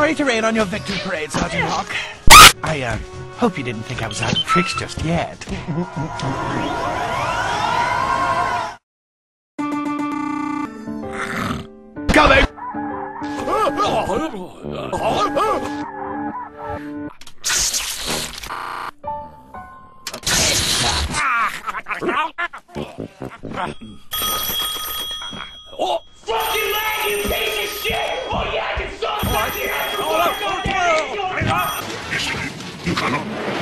Sorry to rain on your victory parade, Sergeant Hawk. I, uh, hope you didn't think I was out of tricks just yet. Coming! Oh!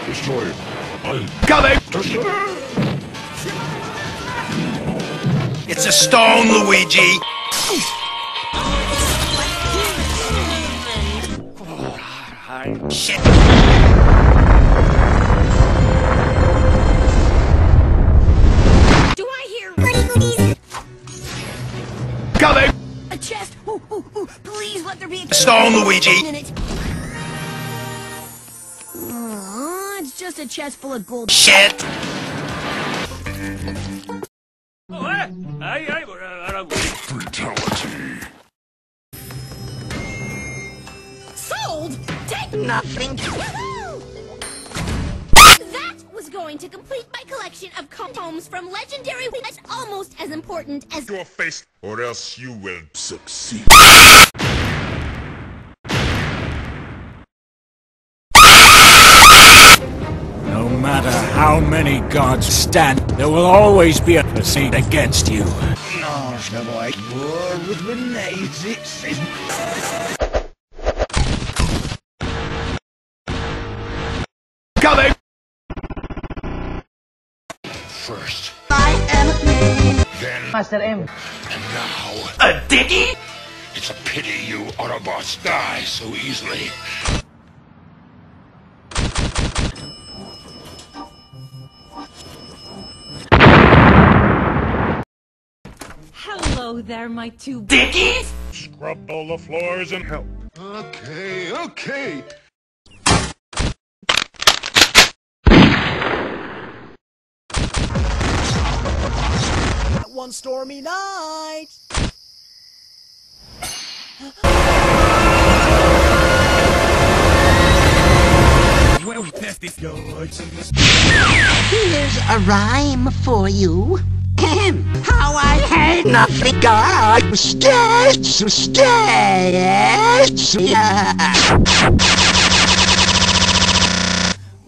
Cannot destroy I Coming! It's a stone, Luigi. Shit. Do I hear goody goodies? Coming! A chest? Ooh, ooh, ooh. Please let there be a Stone, Luigi. It's just a chest full of gold. Shit. fatality. Sold? Take Nothing. Woohoo! That was going to complete my collection of poems from legendary. That's almost as important as Your face, or else you will succeed. How many gods stand, there will always be a proceed against you. No, boy. War with the Nazis. Coming! First, I am me. then, Master M. and now. A diggy? It's a pity you Autobots die so easily. Hello there, my two Diggies? Scrubbed all the floors and help. Okay, okay. One stormy night. Here's a rhyme for you. Ahem. How I hate nothing God states, states.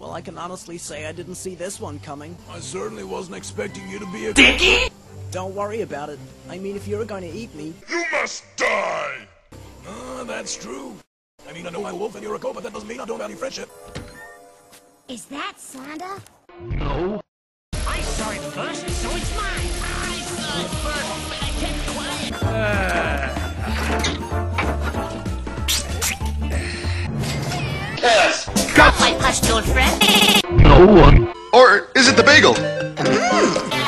Well, I can honestly say I didn't see this one coming. I certainly wasn't expecting you to be a... Diggy? Don't worry about it. I mean, if you're going to eat me, You must die! Ah, that's true. I mean, I know I'm a wolf and you're a goat, but that doesn't mean I don't value friendship. Is that Santa? No. I saw it first, so it's mine! I saw it first, but I kept quiet! Yes! My pustule friend? No one. Or is it the bagel? Mm.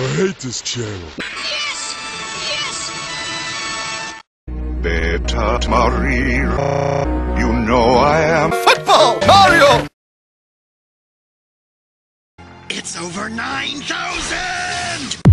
I hate this channel. Yes! Yes! Beta Maria. You know I am. Football! Mario! It's over 9,000!